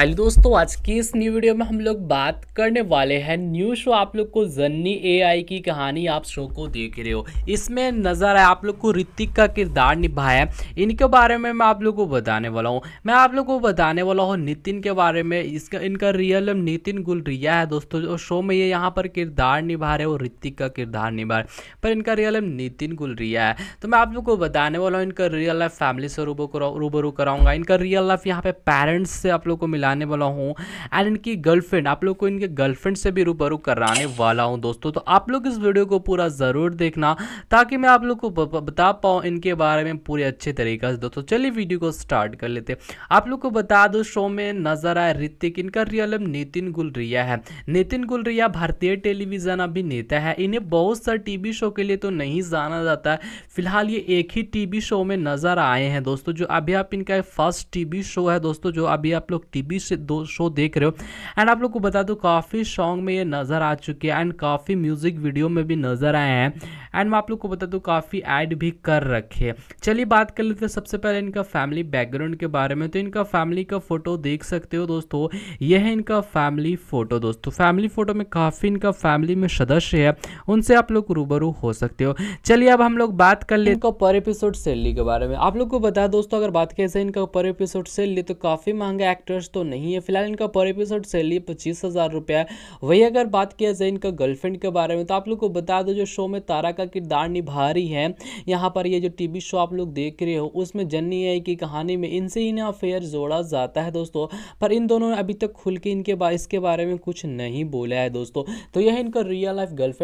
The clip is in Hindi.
हेलो दोस्तों, आज की इस न्यू वीडियो में हम लोग बात करने वाले हैं न्यू शो आप लोग को जन्नी एआई की कहानी आप शो को देख रहे हो। इसमें नज़र है आप लोग को ऋतिक का किरदार निभाया। है इनके बारे में मैं आप लोग को बताने वाला हूँ। मैं आप लोग को बताने वाला हूँ नितिन के बारे में। इसका, इनका रियल नितिन गुलरिया है दोस्तों। जो शो में ये यहाँ पर किरदार निभा रहे हो ऋतिक का किरदार निभा रहे पर इनका रियल नितिन गुलरिया है। तो मैं आप लोग को बताने वाला हूँ, इनका रियल लाइफ फैमिली से रूबरू कराऊँगा। इनका रियल लाइफ यहाँ पे पेरेंट्स से आप लोग को मिलाने वाला हूँ एंड इनकी गर्लफ्रेंड आप लोग को इनके गर्लफ्रेंड से भी रूबरू कराने वाला हूँ दोस्तों। तो आप लोग इस वीडियो को पूरा ज़रूर देखना ताकि मैं आप लोग को बता पाऊँ इनके बारे में पूरे अच्छे तरीके से। दोस्तों, चलिए वीडियो को स्टार्ट कर लेते आप लोग को बता दो शो में नज़र आए ऋतिक, इनका रियल नितिन गुलरिया है। नितिन गुलरिया भारतीय टेलीविज़न अभिनेता है। इन्हें बहुत सारे टीवी शो के लिए तो नहीं जाना जाता है। फ़िलहाल ये एक ही टीवी शो में नज़र आए हैं दोस्तों, जो अभी आप इनका फ़र्स्ट टीवी शो है दोस्तों, जो अभी आप लोग टीवी से दो शो देख रहे हो। एंड आप लोग को बता दो, काफ़ी सॉन्ग में ये नज़र आ चुके हैं एंड काफ़ी म्यूज़िक वीडियो में भी नज़र आए हैं। एंड मैं आप लोग को बता दूँ, काफ़ी ऐड भी कर रखे चलिए बात कर लेते हैं सबसे पहले इनका फैमिली बैकग्राउंड के बारे में। तो इनका फैमिली का फ़ोटो देख सकते हो दोस्तों। यह है इनका फैमिली फ़ोटो दोस्तों। फैमिली फ़ोटो में काफ़ी इनका फैमिली में सदस्य है। उनसे आप लोग रूबरू हो सकते हो। चलिए अब हम लोग बात कर ले इनका पर एपिसोड सैलरी के बारे में। आप लोग को बता दोस्तों, अगर बात जाए इनका पर एपिसोड सैलरी तो काफ़ी महँगा एक्टर्स तो नहीं है। फ़िलहाल इनका पर एपिसोड सैलरी पच्चीस हज़ार रुपया है। वही अगर बात किया जाए इनका गर्लफ्रेंड के बारे में तो आप लोग को बता दो, जो शो में तारा का किरदार निभा रही है, यहाँ पर ये जो टीवी शो आप लोग देख रहे हो, उसमें जन्नी आई की कहानी में इनसे ही अफेयर जोड़ा जाता है दोस्तों। पर इन दोनों ने अभी तक खुल के इनके इसके बारे में कुछ नहीं बोला है दोस्तों। तो यह इनका रियल लाइफ गर्लफ्रेंड